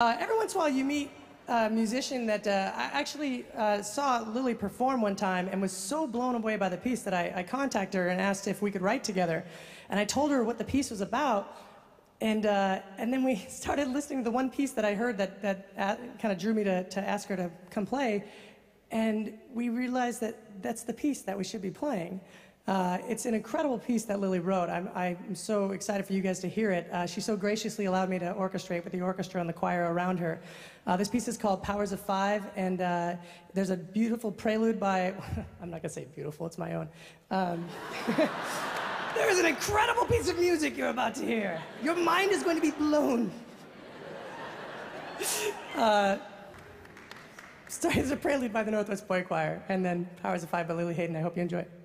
Uh, every once in a while, you meet a musician that uh, I actually uh, saw Lili perform one time and was so blown away by the piece that I, I, contacted her and asked if we could write together. And I told her what the piece was about. And, uh, and then we started listening to the one piece that I heard that, that uh, kind of drew me to, to ask her to come play. And we realized that that's the piece that we should be playing. Uh, it's an incredible piece that Lili wrote. I'm, I'm so excited for you guys to hear it. Uh, she so graciously allowed me to orchestrate with the orchestra and the choir around her. Uh, this piece is called Powers of Five, and uh, there's a beautiful prelude by, I'm not going to say beautiful, it's my own. Um, there's an incredible piece of music you're about to hear. Your mind is going to be blown. Uh, Starts a prelude by the Northwest Boy Choir, and then Powers of Five by Lili Haydn. I hope you enjoy it.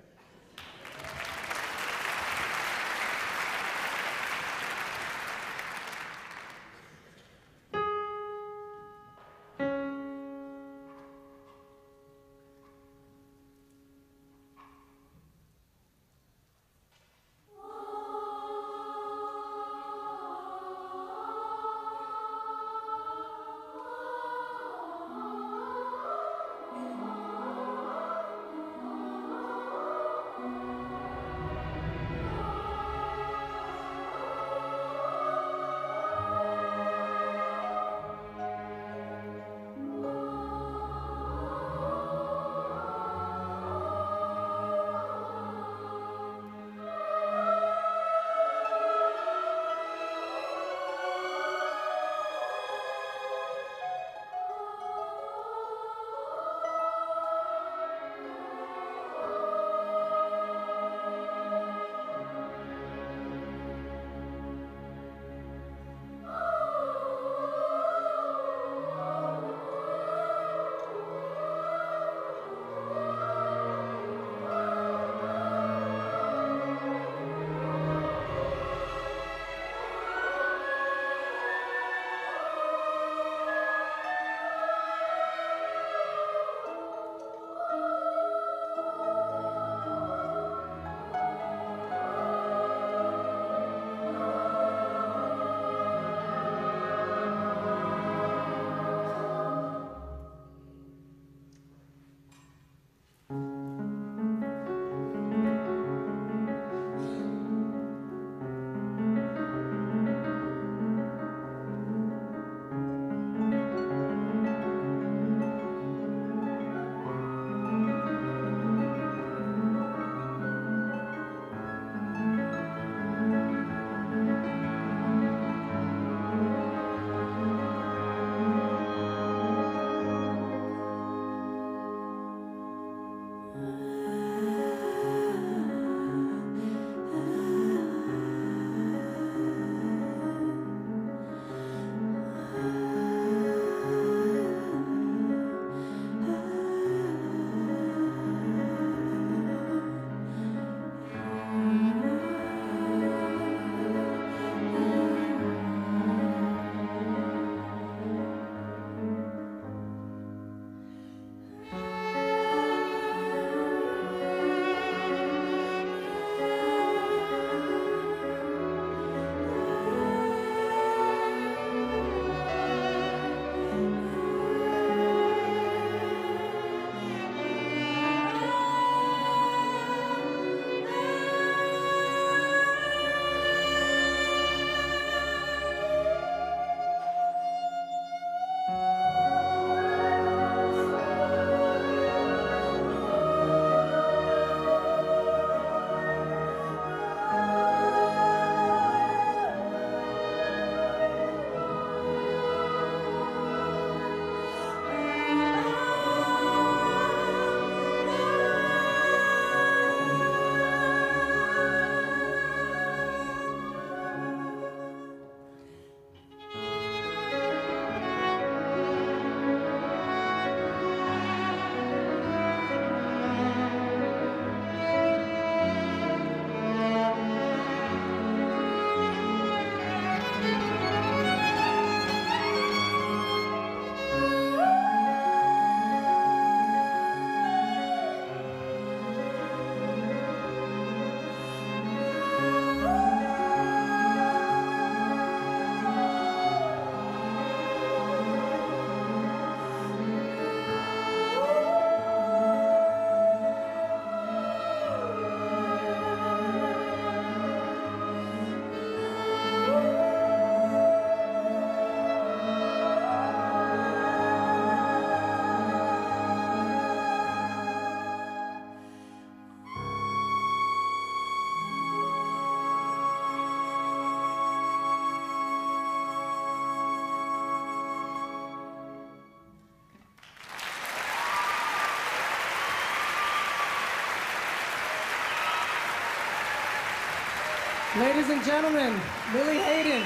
Ladies and gentlemen, Lili Haydn.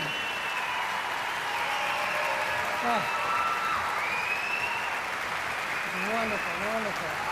Oh. Wonderful, wonderful.